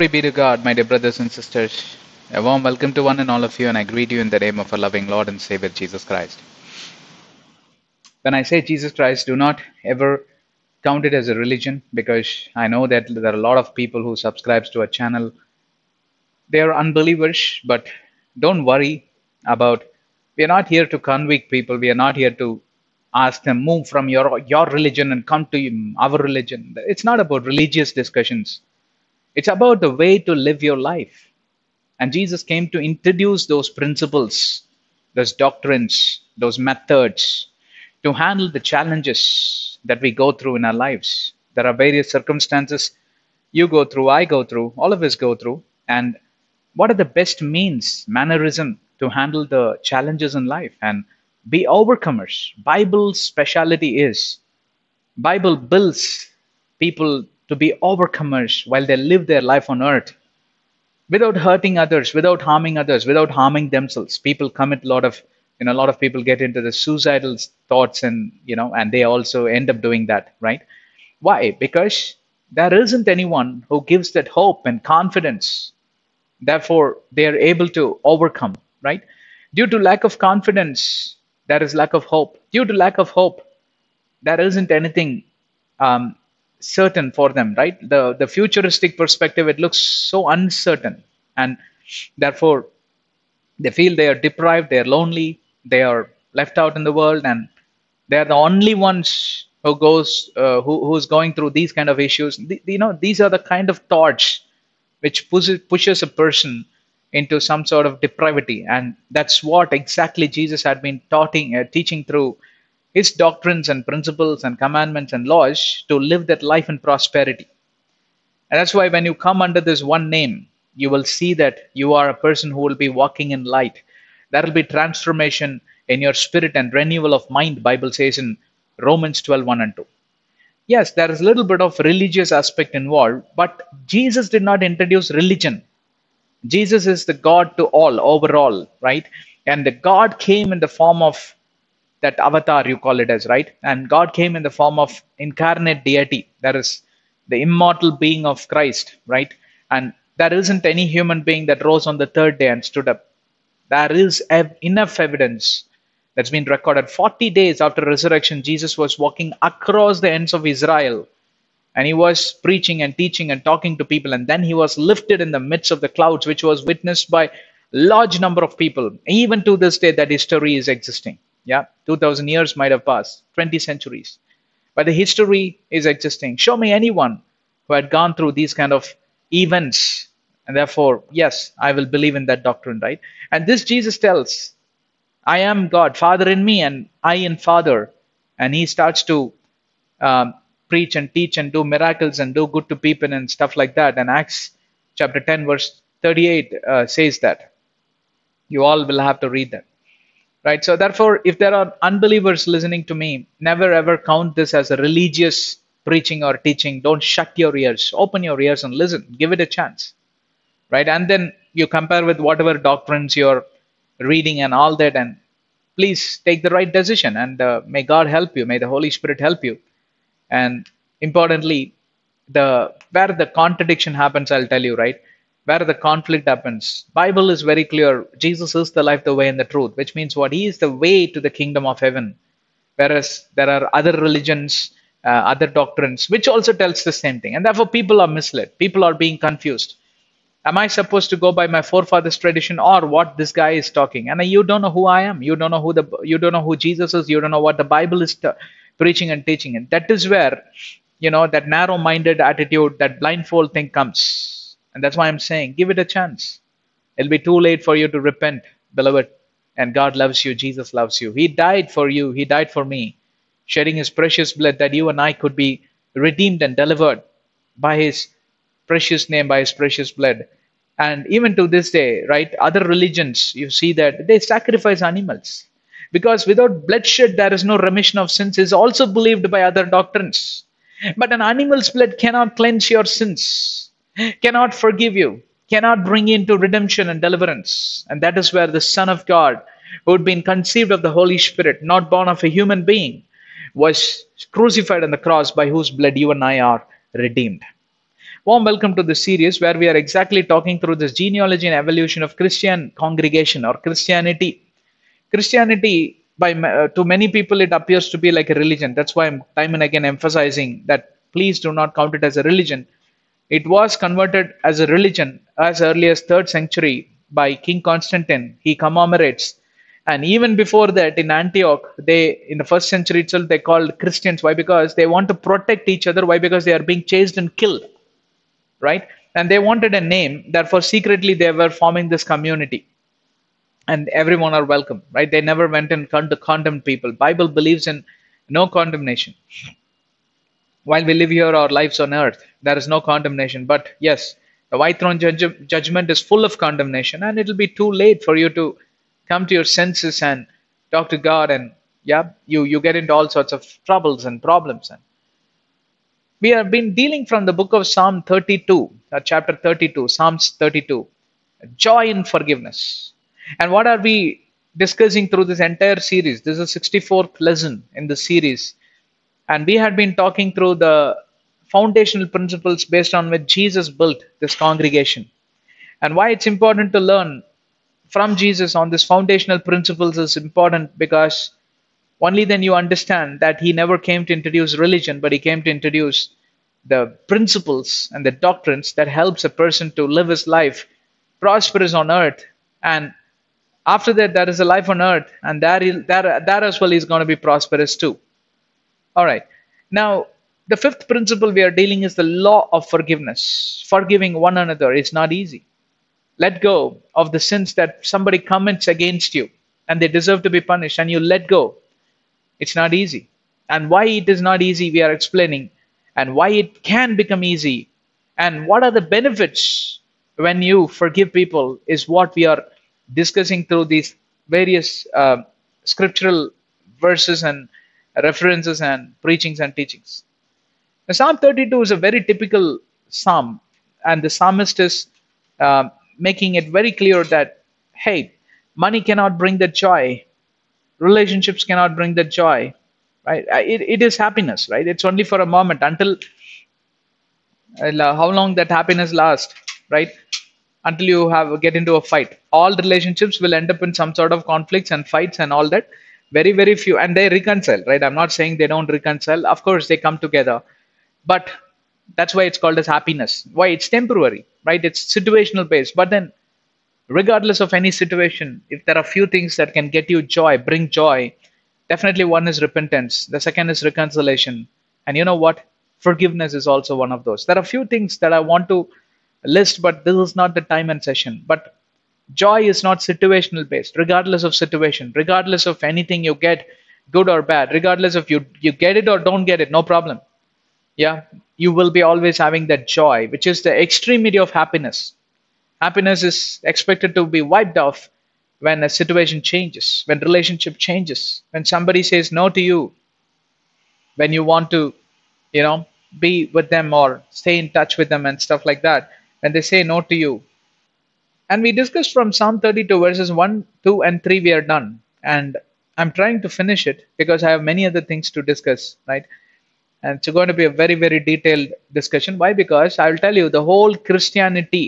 Glory be to God, my dear brothers and sisters. A warm welcome to one and all of you, and I greet you in the name of our loving Lord and Savior Jesus Christ. When I say Jesus Christ, do not ever count it as a religion because I know that there are a lot of people who subscribes to our channel. They are unbelievers, but don't worry about. We are not here to convict people. We are not here to ask them move from your your religion and come to our religion. It's not about religious discussions it's about the way to live your life. And Jesus came to introduce those principles, those doctrines, those methods to handle the challenges that we go through in our lives. There are various circumstances you go through, I go through, all of us go through. And what are the best means, mannerism to handle the challenges in life and be overcomers? Bible's speciality is Bible builds people to be overcomers while they live their life on earth without hurting others, without harming others, without harming themselves. People commit a lot of you know a lot of people get into the suicidal thoughts and you know and they also end up doing that, right? Why? Because there isn't anyone who gives that hope and confidence. Therefore, they are able to overcome, right? Due to lack of confidence, there is lack of hope. Due to lack of hope, there isn't anything um, certain for them right? The the futuristic perspective it looks so uncertain. And therefore they feel they are deprived they are lonely they are left out in the world and they are the only ones who goes uh, who, who's going through these kind of issues. The, you know these are the kind of thoughts which pushes pushes a person into some sort of depravity. And that's what exactly jesus had been taughting, uh, teaching through his doctrines and principles and commandments and laws to live that life in prosperity. And that's why when you come under this one name, you will see that you are a person who will be walking in light. There will be transformation in your spirit and renewal of mind, Bible says in Romans 12, 1 and 2. Yes, there is a little bit of religious aspect involved, but Jesus did not introduce religion. Jesus is the God to all, overall, right? And the God came in the form of that avatar you call it as right? And god came in the form of incarnate deity that is the immortal being of christ right? And there isn't any human being that rose on the third day and stood up. There is enough evidence that's been recorded. 40 days after resurrection jesus was walking across the ends of israel and he was preaching and teaching and talking to people and then he was lifted in the midst of the clouds which was witnessed by large number of people. Even to this day that history is existing yeah, 2000 years might have passed, 20 centuries. But the history is existing. Show me anyone who had gone through these kind of events. And therefore, yes, I will believe in that doctrine, right? And this Jesus tells, I am God, Father in me, and I in Father. And he starts to um, preach and teach and do miracles and do good to people and stuff like that. And Acts chapter 10, verse 38 uh, says that. You all will have to read that right? So therefore if there are unbelievers listening to me never ever count this as a religious preaching or teaching. Don't shut your ears. Open your ears and listen. Give it a chance. Right? And then you compare with whatever doctrines you're reading and all that and please take the right decision and uh, may god help you. May the holy spirit help you. And importantly the where the contradiction happens i'll tell you right where the conflict happens. Bible is very clear. Jesus is the life the way and the truth which means what? He is the way to the kingdom of heaven. Whereas there are other religions uh, other doctrines which also tells the same thing. And therefore people are misled. People are being confused. Am i supposed to go by my forefathers tradition or what this guy is talking? And you don't know who i am. You don't know who the you don't know who jesus is. You don't know what the bible is preaching and teaching. And that is where you know that narrow minded attitude that blindfold thing comes and that's why I'm saying, give it a chance. It'll be too late for you to repent, beloved. And God loves you. Jesus loves you. He died for you. He died for me, shedding his precious blood that you and I could be redeemed and delivered by his precious name, by his precious blood. And even to this day, right, other religions, you see that they sacrifice animals. Because without bloodshed, there is no remission of sins, is also believed by other doctrines. But an animal's blood cannot cleanse your sins cannot forgive you, cannot bring into redemption and deliverance. And that is where the Son of God, who had been conceived of the Holy Spirit, not born of a human being, was crucified on the cross by whose blood you and I are redeemed. Warm welcome to the series where we are exactly talking through this genealogy and evolution of Christian congregation or Christianity. Christianity, by uh, to many people, it appears to be like a religion. That's why I'm time and again emphasizing that please do not count it as a religion. It was converted as a religion as early as third century by King Constantine. He commemorates. And even before that in antioch they in the first century itself they called christians. Why? Because they want to protect each other. Why? Because they are being chased and killed. Right? And they wanted a name. Therefore secretly they were forming this community. And everyone are welcome. Right? They never went and con- condemned people. Bible believes in no condemnation while we live here our lives on earth there is no condemnation but yes the white throne judge- judgment is full of condemnation and it'll be too late for you to come to your senses and talk to god and yeah you you get into all sorts of troubles and problems and we have been dealing from the book of Psalm 32, uh, chapter 32, Psalms 32, joy in forgiveness. And what are we discussing through this entire series? This is the 64th lesson in the series. And we had been talking through the foundational principles based on which Jesus built this congregation. And why it's important to learn from Jesus on these foundational principles is important because only then you understand that he never came to introduce religion, but he came to introduce the principles and the doctrines that helps a person to live his life prosperous on earth. And after that, there is a life on earth, and that, is, that, that as well is going to be prosperous too. All right. Now, the fifth principle we are dealing is the law of forgiveness. Forgiving one another is not easy. Let go of the sins that somebody commits against you and they deserve to be punished, and you let go it's not easy. And why it is not easy, we are explaining, and why it can become easy, and what are the benefits when you forgive people, is what we are discussing through these various uh, scriptural verses and references and preachings and teachings. Now, psalm 32 is a very typical psalm, and the psalmist is uh, making it very clear that, hey, money cannot bring the joy relationships cannot bring the joy right? It, it is happiness right? It's only for a moment until uh, how long that happiness lasts right? Until you have get into a fight. All relationships will end up in some sort of conflicts and fights and all that very very few and they reconcile right i'm not saying they don't reconcile of course they come together but that's why it's called as happiness why it's temporary right it's situational based but then regardless of any situation, if there are few things that can get you joy, bring joy, definitely one is repentance. The second is reconciliation. And you know what? Forgiveness is also one of those. There are few things that I want to list, but this is not the time and session. But joy is not situational based, regardless of situation, regardless of anything you get, good or bad, regardless of you you get it or don't get it, no problem. Yeah, you will be always having that joy, which is the extremity of happiness. Happiness is expected to be wiped off when a situation changes when relationship changes when somebody says no to you when you want to you know be with them or stay in touch with them and stuff like that. When they say no to you and we discussed from psalm 32 verses 1 2 and 3 we are done and i'm trying to finish it because i have many other things to discuss right and it's going to be a very very detailed discussion why because i will tell you the whole christianity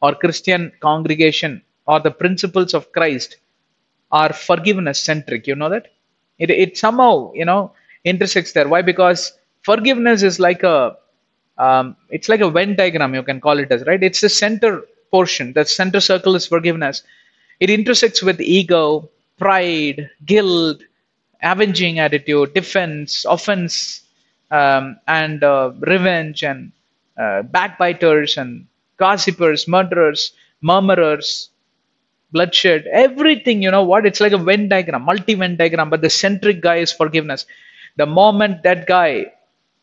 or Christian congregation or the principles of Christ are forgiveness centric. You know that? It, it somehow, you know, intersects there. Why? Because forgiveness is like a, um, it's like a Venn diagram, you can call it as, right? It's the center portion. that center circle is forgiveness. It intersects with ego, pride, guilt, avenging attitude, defense, offense, um, and uh, revenge, and uh, backbiters, and gossipers, murderers, murmurers, bloodshed, everything, you know what? It's like a Venn diagram, multi Venn diagram, but the centric guy is forgiveness. The moment that guy,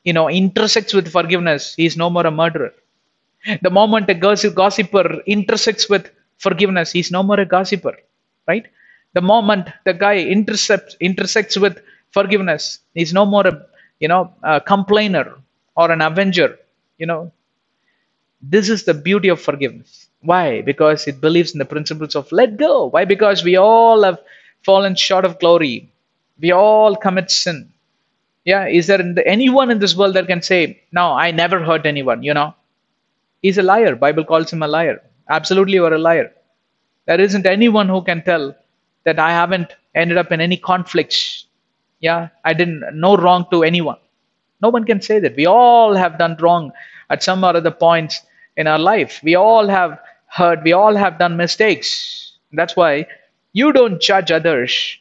you know, intersects with forgiveness, he's no more a murderer. The moment a gossiper intersects with forgiveness, he's no more a gossiper, right? The moment the guy intercepts intersects with forgiveness, he's no more a you know a complainer or an avenger. You know, this is the beauty of forgiveness. Why? Because it believes in the principles of let go. Why? Because we all have fallen short of glory. We all commit sin. Yeah, is there anyone in this world that can say, No, I never hurt anyone, you know? He's a liar. Bible calls him a liar. Absolutely, you're a liar. There isn't anyone who can tell that I haven't ended up in any conflicts. Yeah, I didn't no wrong to anyone. No one can say that. We all have done wrong at some or other points in our life. We all have hurt. We all have done mistakes. That's why you don't judge others.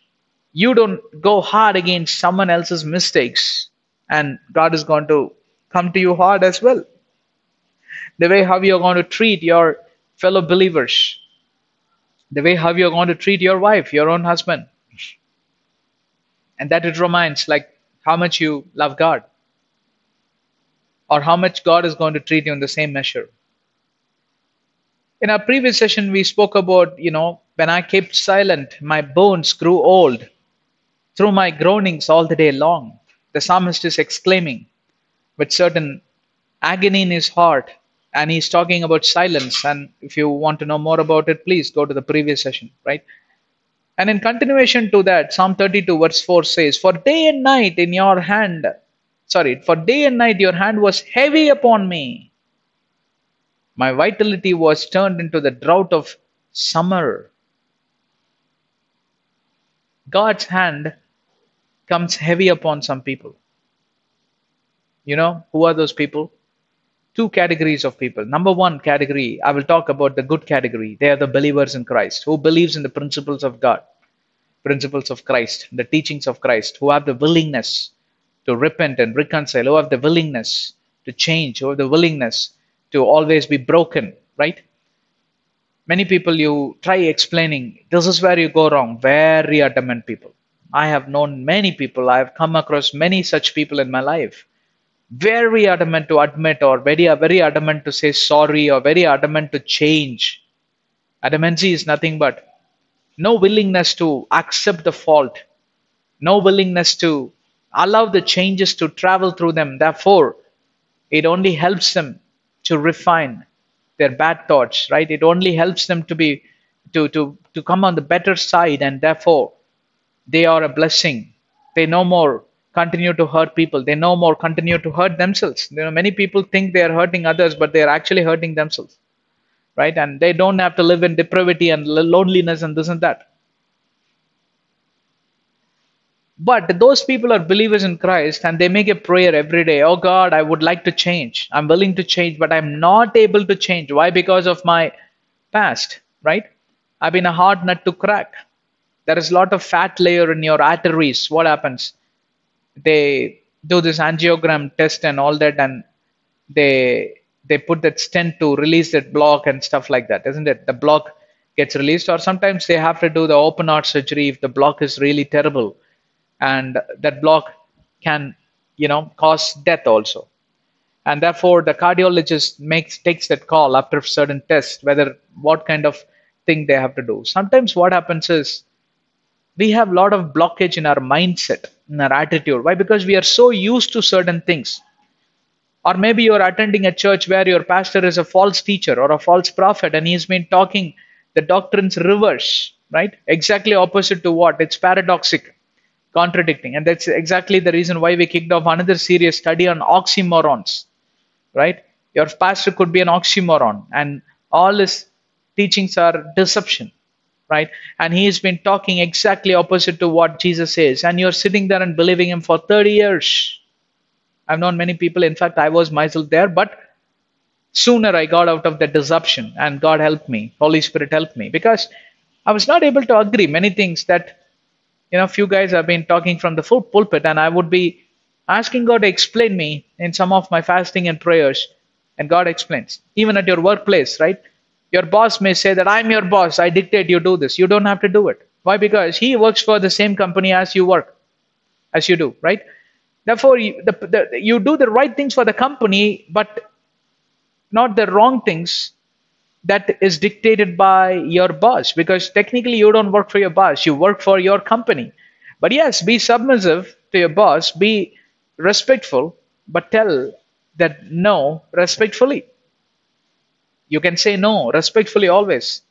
You don't go hard against someone else's mistakes. And God is going to come to you hard as well. The way how you're going to treat your fellow believers, the way how you're going to treat your wife, your own husband. And that it reminds like how much you love God or how much God is going to treat you in the same measure. In our previous session, we spoke about, you know, when I kept silent, my bones grew old through my groanings all the day long. The psalmist is exclaiming with certain agony in his heart, and he's talking about silence. And if you want to know more about it, please go to the previous session, right? And in continuation to that, Psalm 32, verse 4 says, For day and night in your hand, sorry, for day and night your hand was heavy upon me. My vitality was turned into the drought of summer. God's hand comes heavy upon some people. You know, who are those people? Two categories of people. Number one category, I will talk about the good category. They are the believers in Christ, who believes in the principles of God, principles of Christ, the teachings of Christ, who have the willingness to repent and reconcile, who have the willingness to change, who have the willingness to always be broken, right? Many people you try explaining, this is where you go wrong. Very adamant people. I have known many people, I have come across many such people in my life. Very adamant to admit, or very, very adamant to say sorry, or very adamant to change. Adamancy is nothing but no willingness to accept the fault, no willingness to allow the changes to travel through them. Therefore, it only helps them to refine their bad thoughts, right? It only helps them to be to to to come on the better side, and therefore they are a blessing. They no more continue to hurt people. They no more continue to hurt themselves. You know, many people think they are hurting others, but they are actually hurting themselves, right? And they don't have to live in depravity and loneliness and this and that. But those people are believers in Christ and they make a prayer every day. Oh God, I would like to change. I'm willing to change, but I'm not able to change. Why? Because of my past, right? I've been a hard nut to crack. There is a lot of fat layer in your arteries. What happens? They do this angiogram test and all that, and they they put that stent to release that block and stuff like that, isn't it? The block gets released, or sometimes they have to do the open heart surgery if the block is really terrible. And that block can you know cause death also. And therefore the cardiologist makes takes that call after certain tests whether what kind of thing they have to do. Sometimes what happens is we have a lot of blockage in our mindset in our attitude. Why? Because we are so used to certain things. Or maybe you're attending a church where your pastor is a false teacher or a false prophet and he's been talking the doctrines reverse right? Exactly opposite to what? It's paradoxical, contradicting. And that's exactly the reason why we kicked off another serious study on oxymorons, right? Your pastor could be an oxymoron, and all his teachings are deception, right? And he has been talking exactly opposite to what Jesus says, and you're sitting there and believing him for 30 years. I've known many people, in fact, I was myself there, but sooner I got out of the deception, and God helped me, Holy Spirit helped me, because I was not able to agree many things that you know, few guys have been talking from the full pulpit, and I would be asking God to explain me in some of my fasting and prayers, and God explains. Even at your workplace, right? Your boss may say that I'm your boss, I dictate you do this. You don't have to do it. Why? Because he works for the same company as you work, as you do, right? Therefore, you, the, the, you do the right things for the company, but not the wrong things that is dictated by your boss because technically you don't work for your boss you work for your company but yes be submissive to your boss be respectful but tell that no respectfully you can say no respectfully always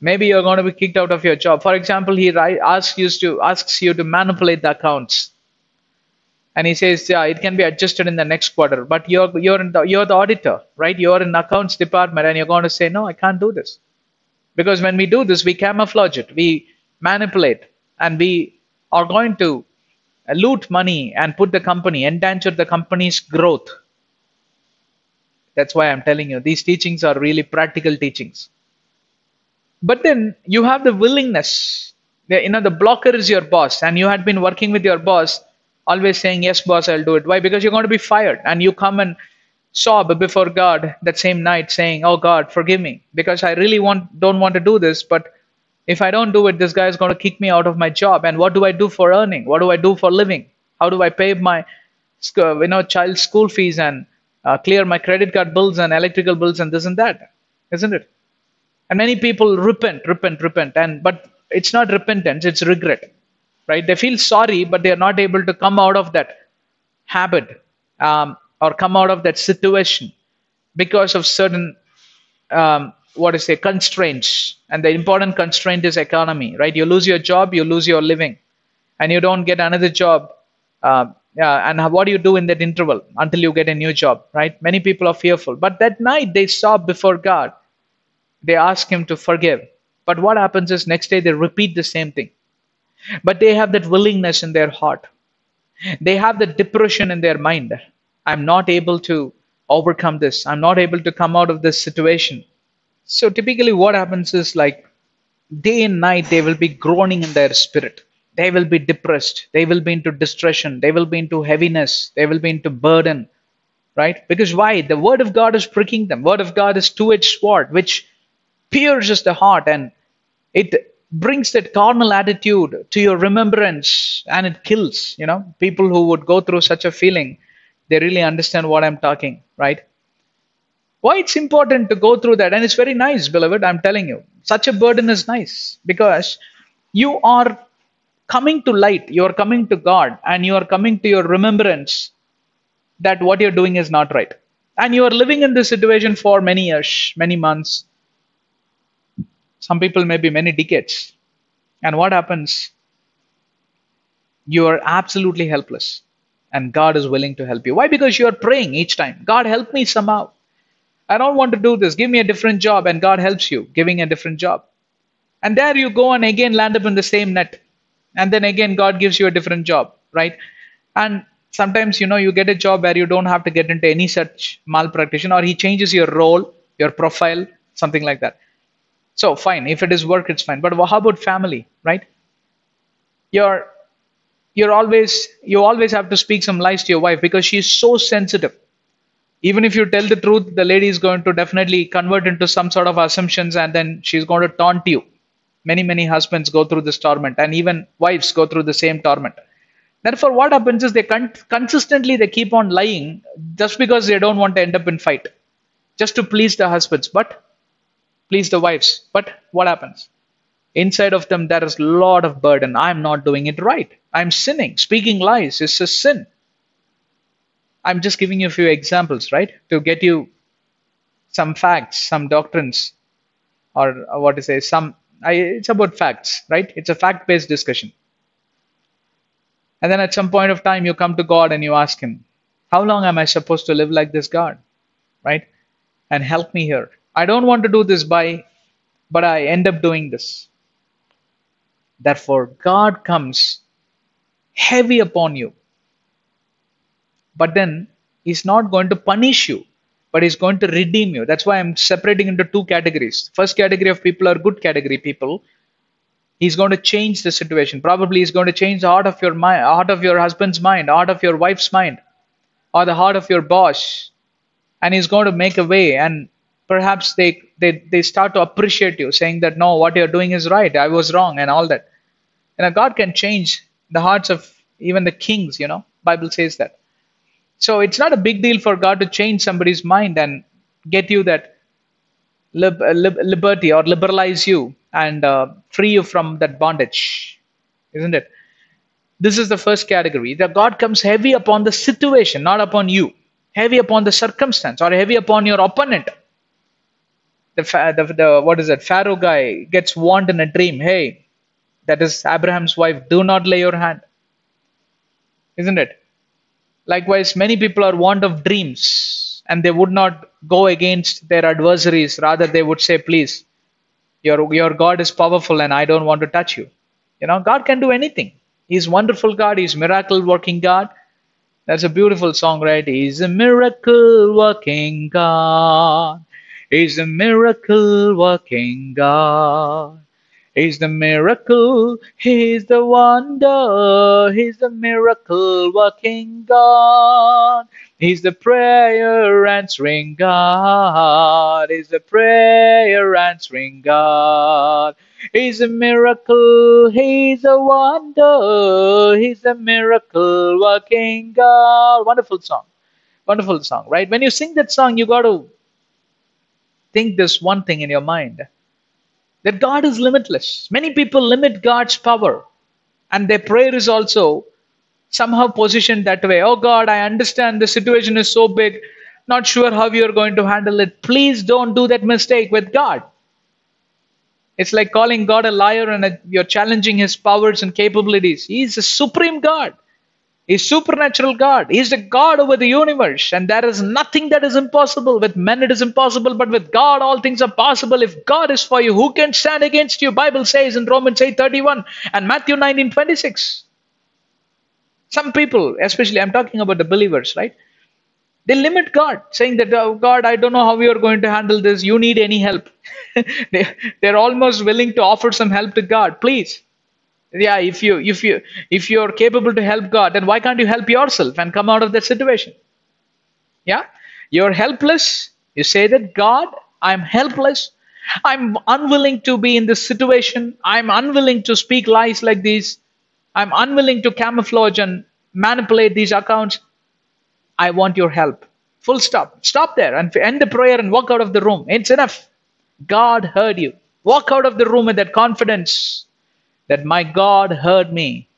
maybe you're going to be kicked out of your job for example he asks you to asks you to manipulate the accounts and he says, yeah, it can be adjusted in the next quarter, but you're you're the, you're the auditor, right? You're in accounts department, and you're going to say, no, I can't do this, because when we do this, we camouflage it, we manipulate, and we are going to loot money and put the company, endanger the company's growth. That's why I'm telling you, these teachings are really practical teachings. But then you have the willingness. You know, the blocker is your boss, and you had been working with your boss, always saying, Yes, boss, I'll do it. Why? Because you're going to be fired. And you come and sob before God that same night, saying, Oh, God, forgive me, because I really want, don't want to do this, but if I don't do it, this guy is going to kick me out of my job. And what do I do for earning? What do I do for living? How do I pay my you know child's school fees and uh, clear my credit card bills and electrical bills and this and that? Isn't it? And many people repent, repent, repent, and but it's not repentance; it's regret, right? They feel sorry, but they are not able to come out of that habit um, or come out of that situation because of certain um, what is say constraints and the important constraint is economy right you lose your job you lose your living and you don't get another job uh, yeah, and what do you do in that interval until you get a new job right? Many people are fearful. But that night they sob before god. They ask him to forgive. But what happens is next day they repeat the same thing. But they have that willingness in their heart. They have the depression in their mind. I'm not able to overcome this. I'm not able to come out of this situation. So typically, what happens is like day and night they will be groaning in their spirit. They will be depressed. They will be into distraction. They will be into heaviness. They will be into burden, right? Because why? The word of God is pricking them. Word of God is two-edged sword, which pierces the heart and it brings that carnal attitude to your remembrance and it kills. You know, people who would go through such a feeling, they really understand what I'm talking, right? why it's important to go through that and it's very nice beloved i'm telling you such a burden is nice because you are coming to light you are coming to god and you are coming to your remembrance that what you're doing is not right and you are living in this situation for many years many months some people may be many decades and what happens you are absolutely helpless and god is willing to help you why because you are praying each time god help me somehow I don't want to do this. Give me a different job. And God helps you, giving a different job. And there you go and again land up in the same net. And then again, God gives you a different job, right? And sometimes, you know, you get a job where you don't have to get into any such malpractice, or He changes your role, your profile, something like that. So, fine. If it is work, it's fine. But how about family, right? You're you're always you always have to speak some lies to your wife because she's so sensitive even if you tell the truth the lady is going to definitely convert into some sort of assumptions and then she's going to taunt you many many husbands go through this torment and even wives go through the same torment. Therefore what happens is they con- consistently they keep on lying just because they don't want to end up in fight just to please the husbands but please the wives. But what happens? Inside of them there is a lot of burden. I'm not doing it right. I'm sinning. Speaking lies is a sin. I'm just giving you a few examples, right, to get you some facts, some doctrines, or what to say, some. I, it's about facts, right? It's a fact-based discussion. And then at some point of time, you come to God and you ask Him, "How long am I supposed to live like this, God?" Right? And help me here. I don't want to do this by, but I end up doing this. Therefore, God comes heavy upon you but then he's not going to punish you but he's going to redeem you. That's why i'm separating into two categories. First category of people are good category people. He's going to change the situation. Probably he's going to change the heart of your mind heart of your husband's mind heart of your wife's mind or the heart of your boss. And he's going to make a way and perhaps they they, they start to appreciate you saying that no what you're doing is right. I was wrong and all that. You know god can change the hearts of even the kings you know. Bible says that so it's not a big deal for God to change somebody's mind and get you that lib- uh, lib- liberty or liberalize you and uh, free you from that bondage, isn't it? This is the first category. That God comes heavy upon the situation, not upon you. Heavy upon the circumstance or heavy upon your opponent. The, the, the what is it? Pharaoh guy gets warned in a dream. Hey, that is Abraham's wife. Do not lay your hand. Isn't it? Likewise, many people are want of dreams and they would not go against their adversaries. Rather, they would say, Please, your, your God is powerful and I don't want to touch you. You know, God can do anything. He's wonderful God, He's miracle working God. That's a beautiful song, right? He's a miracle working God. He's a miracle working God. He's the miracle, He's the wonder, He's the miracle working God. He's the prayer answering God, He's the prayer answering God. He's a miracle, He's a wonder, He's a miracle working God. Wonderful song, wonderful song, right? When you sing that song, you got to think this one thing in your mind that God is limitless. Many people limit God's power, and their prayer is also somehow positioned that way. Oh God, I understand the situation is so big, not sure how you're going to handle it. Please don't do that mistake with God. It's like calling God a liar and a, you're challenging his powers and capabilities. He's a supreme God. He's supernatural God. He's the God over the universe. And there is nothing that is impossible. With men it is impossible, but with God all things are possible. If God is for you, who can stand against you? Bible says in Romans 8:31 and Matthew 19:26. Some people, especially I'm talking about the believers, right? They limit God, saying that, oh, God, I don't know how you are going to handle this. You need any help. they, they're almost willing to offer some help to God. Please, yeah if you if you if you're capable to help god then why can't you help yourself and come out of that situation? Yeah? You're helpless. You say that god i'm helpless. I'm unwilling to be in this situation. I'm unwilling to speak lies like these. I'm unwilling to camouflage and manipulate these accounts. I want your help. Full stop. Stop there and end the prayer and walk out of the room. It's enough. God heard you. Walk out of the room with that confidence that my God heard me.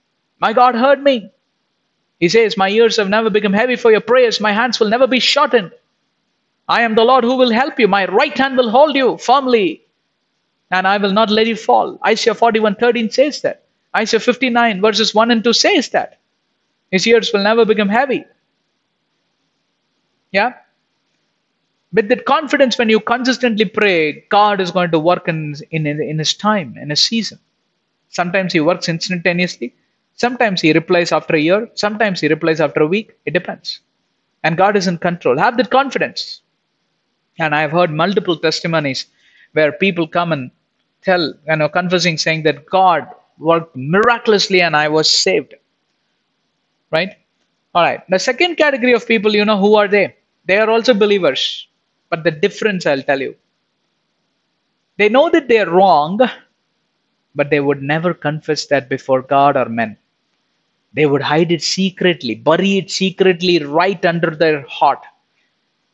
My God heard me. He says, My ears have never become heavy for your prayers, my hands will never be shortened. I am the Lord who will help you. My right hand will hold you firmly, and I will not let you fall. Isaiah 41 13 says that. Isaiah 59 verses 1 and 2 says that. His ears will never become heavy. Yeah? With that confidence, when you consistently pray, God is going to work in, in, in His time, in His season. Sometimes he works instantaneously. Sometimes he replies after a year. Sometimes he replies after a week. It depends. And God is in control. Have that confidence. And I've heard multiple testimonies where people come and tell, you know, confessing, saying that God worked miraculously and I was saved. Right? All right. The second category of people, you know, who are they? They are also believers. But the difference, I'll tell you. They know that they are wrong, but they would never confess that before God or men. They would hide it secretly, bury it secretly right under their heart.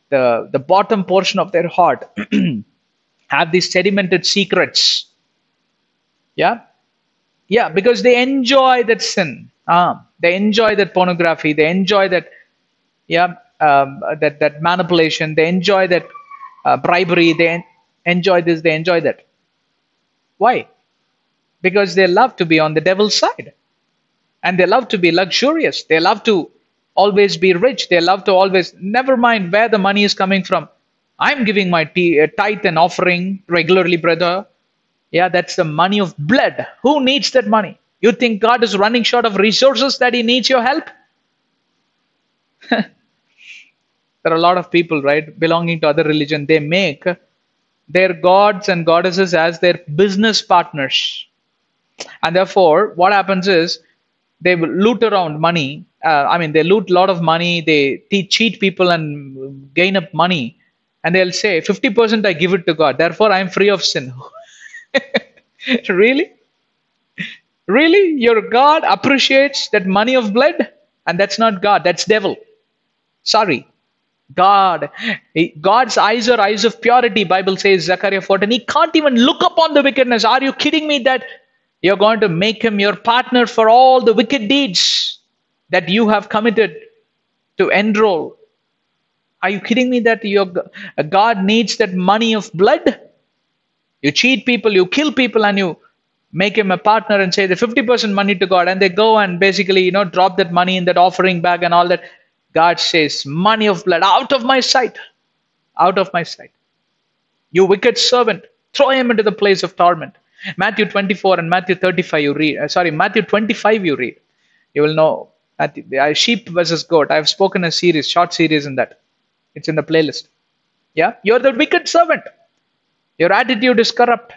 The, the bottom portion of their heart have these sedimented secrets. Yeah? Yeah, because they enjoy that sin. Ah, they enjoy that pornography. They enjoy that, yeah, um, that, that manipulation. They enjoy that uh, bribery. They en- enjoy this. They enjoy that. Why? Because they love to be on the devil's side. And they love to be luxurious. They love to always be rich. They love to always never mind where the money is coming from. I'm giving my uh, tithe and offering regularly brother. Yeah that's the money of blood. Who needs that money? You think god is running short of resources that he needs your help? There are a lot of people right belonging to other religion. They make their gods and goddesses as their business partners and therefore what happens is they will loot around money. Uh, i mean they loot a lot of money they cheat people and gain up money. And they'll say 50% i give it to god therefore i am free of sin. Really? Really? Your god appreciates that money of blood? And that's not god that's devil. Sorry. God god's eyes are eyes of purity bible says zechariah 14 he can't even look upon the wickedness. Are you kidding me that you're going to make him your partner for all the wicked deeds that you have committed to enroll. Are you kidding me that your uh, God needs that money of blood? You cheat people, you kill people, and you make him a partner and say the 50% money to God, and they go and basically, you know, drop that money in that offering bag and all that. God says, Money of blood, out of my sight, out of my sight. You wicked servant, throw him into the place of torment. Matthew 24 and Matthew 35, you read. Uh, sorry, Matthew 25, you read. You will know. Matthew, uh, sheep versus goat. I have spoken a series, short series in that. It's in the playlist. Yeah, you're the wicked servant. Your attitude is corrupt.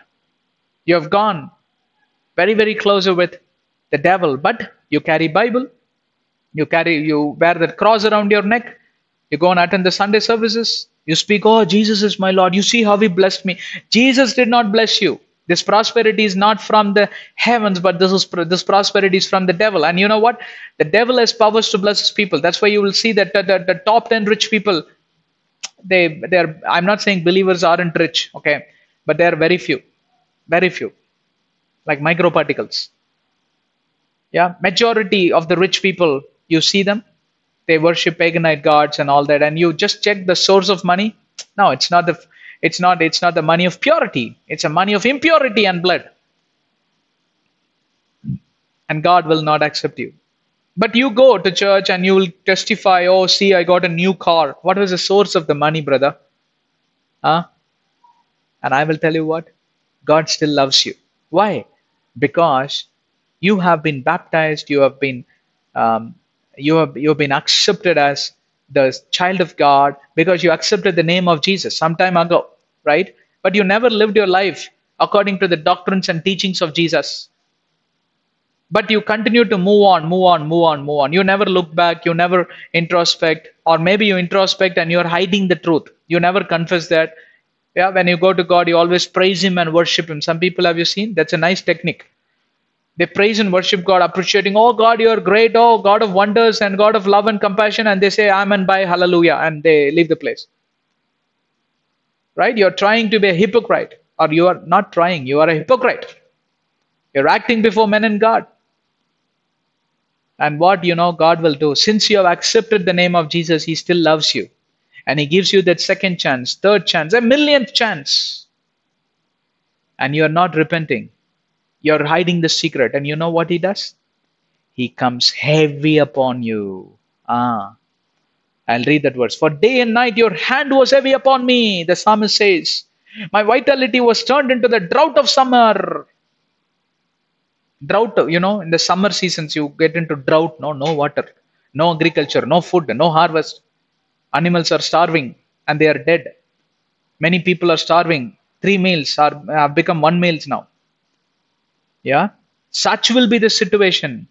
You have gone very, very closer with the devil, but you carry Bible. You carry, you wear that cross around your neck. You go and attend the Sunday services. You speak, oh, Jesus is my Lord. You see how he blessed me. Jesus did not bless you. This prosperity is not from the heavens, but this is this prosperity is from the devil. And you know what? The devil has powers to bless his people. That's why you will see that the, the, the top ten rich people, they they're. I'm not saying believers aren't rich, okay, but they are very few, very few, like microparticles. Yeah, majority of the rich people, you see them, they worship paganite gods and all that, and you just check the source of money. No, it's not the it's not it's not the money of purity. It's a money of impurity and blood. And god will not accept you. But you go to church and you will testify oh see i got a new car. What was the source of the money brother? Huh? And i will tell you what god still loves you. Why? Because you have been baptized you have been um, you have you have been accepted as the child of God because you accepted the name of Jesus some time ago, right? But you never lived your life according to the doctrines and teachings of Jesus. But you continue to move on, move on, move on, move on. You never look back, you never introspect, or maybe you introspect and you're hiding the truth. You never confess that. Yeah, when you go to God, you always praise Him and worship Him. Some people have you seen? That's a nice technique. They praise and worship God, appreciating, oh God, you're great, oh God of wonders and God of love and compassion, and they say Amen by hallelujah, and they leave the place. Right? You're trying to be a hypocrite, or you are not trying, you are a hypocrite. You're acting before men and God. And what you know God will do, since you have accepted the name of Jesus, He still loves you. And He gives you that second chance, third chance, a millionth chance. And you are not repenting you're hiding the secret. And you know what he does? He comes heavy upon you. Ah. I'll read that verse. For day and night your hand was heavy upon me, the psalmist says. My vitality was turned into the drought of summer. Drought, you know, in the summer seasons you get into drought, no, no water, no agriculture, no food, no harvest. Animals are starving and they are dead. Many people are starving. Three meals are have become one meals now. Yeah. Such will be the situation.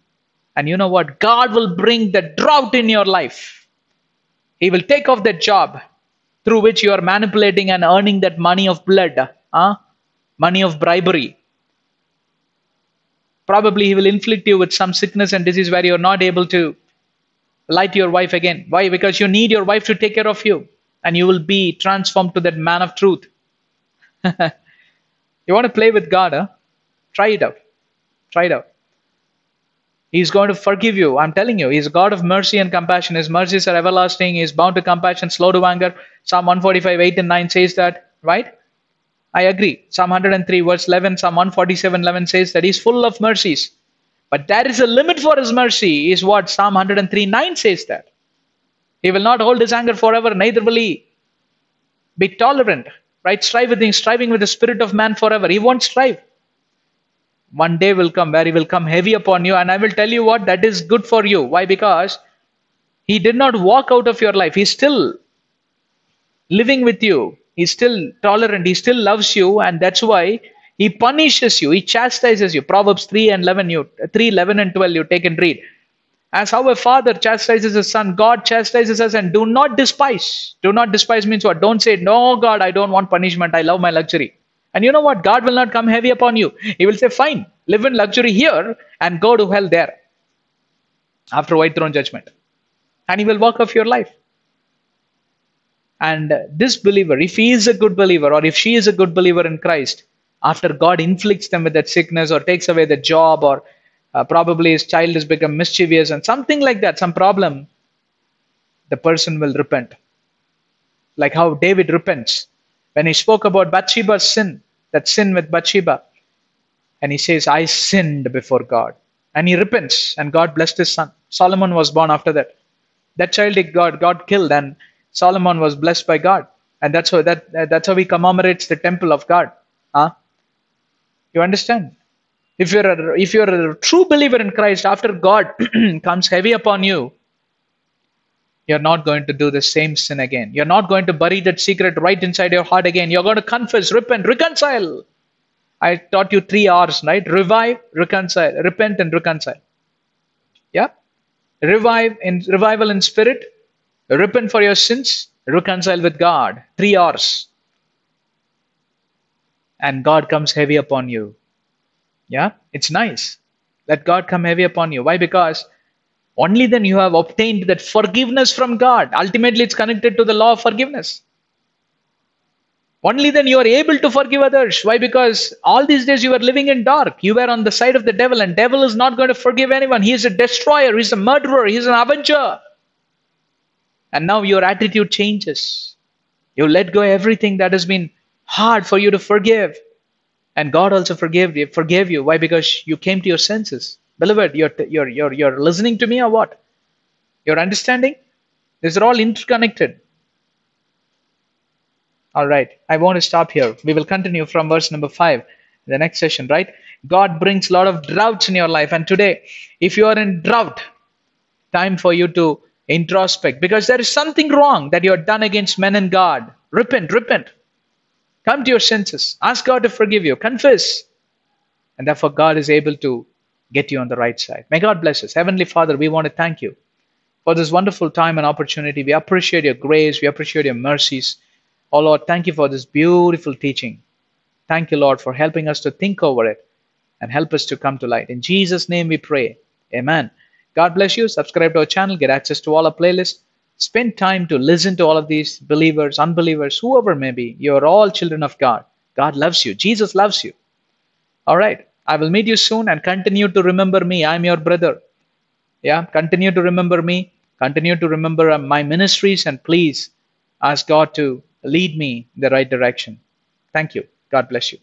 And you know what? God will bring the drought in your life. He will take off that job through which you are manipulating and earning that money of blood, huh? money of bribery. Probably he will inflict you with some sickness and disease where you're not able to lie to your wife again. Why? Because you need your wife to take care of you and you will be transformed to that man of truth. you want to play with God, huh? Try it out. Try it out. He's going to forgive you. I'm telling you, He's God of mercy and compassion. His mercies are everlasting. He's bound to compassion, slow to anger. Psalm 145, 8 and 9 says that, right? I agree. Psalm 103, verse 11, Psalm 147, 11 says that He's full of mercies. But there is a limit for His mercy, is what Psalm 103, 9 says that. He will not hold His anger forever, neither will He be tolerant, right? Striving, striving with the spirit of man forever. He won't strive one day will come where he will come heavy upon you and i will tell you what that is good for you. Why? Because he did not walk out of your life. He's still living with you. He's still tolerant. He still loves you and that's why he punishes you. He chastises you. Proverbs 3 and 11 you 3 11 and 12 you take and read. As how a father chastises his son god chastises us and do not despise. Do not despise means what? Don't say no god i don't want punishment. I love my luxury and you know what? God will not come heavy upon you. He will say, Fine, live in luxury here and go to hell there after white throne judgment. And He will walk off your life. And this believer, if he is a good believer or if she is a good believer in Christ, after God inflicts them with that sickness or takes away the job or uh, probably his child has become mischievous and something like that, some problem, the person will repent. Like how David repents when he spoke about Bathsheba's sin, that sin with Bathsheba, and he says, I sinned before God. And he repents, and God blessed his son. Solomon was born after that. That child God God killed, and Solomon was blessed by God, and that's how that that's how he commemorates the temple of God. Huh? You understand? If you're a, if you're a true believer in Christ, after God comes heavy upon you, you're not going to do the same sin again. You're not going to bury that secret right inside your heart again. You're going to confess, repent, reconcile. I taught you three R's, right? Revive, reconcile, repent, and reconcile. Yeah? Revive in revival in spirit, repent for your sins, reconcile with God. Three R's. And God comes heavy upon you. Yeah? It's nice. Let God come heavy upon you. Why? Because only then you have obtained that forgiveness from God. Ultimately, it's connected to the law of forgiveness. Only then you are able to forgive others. Why? Because all these days you were living in dark. You were on the side of the devil, and devil is not going to forgive anyone. He is a destroyer. He's a murderer. He's an avenger. And now your attitude changes. You let go everything that has been hard for you to forgive. And God also forgave you, forgave you. Why? Because you came to your senses. Beloved, you're, you're, you're, you're listening to me or what? You're understanding? These are all interconnected. All right, I want to stop here. We will continue from verse number five, the next session, right? God brings a lot of droughts in your life. And today, if you are in drought, time for you to introspect because there is something wrong that you have done against men and God. Repent, repent. Come to your senses. Ask God to forgive you. Confess. And therefore, God is able to get you on the right side. May God bless us. Heavenly Father, we want to thank you for this wonderful time and opportunity. We appreciate your grace. We appreciate your mercies. Oh Lord, thank you for this beautiful teaching. Thank you, Lord, for helping us to think over it and help us to come to light. In Jesus' name we pray. Amen. God bless you. Subscribe to our channel, get access to all our playlists. Spend time to listen to all of these believers, unbelievers, whoever may be. You're all children of God. God loves you. Jesus loves you. All right. I will meet you soon and continue to remember me. I'm your brother. Yeah, continue to remember me. Continue to remember uh, my ministries and please ask God to lead me in the right direction. Thank you. God bless you.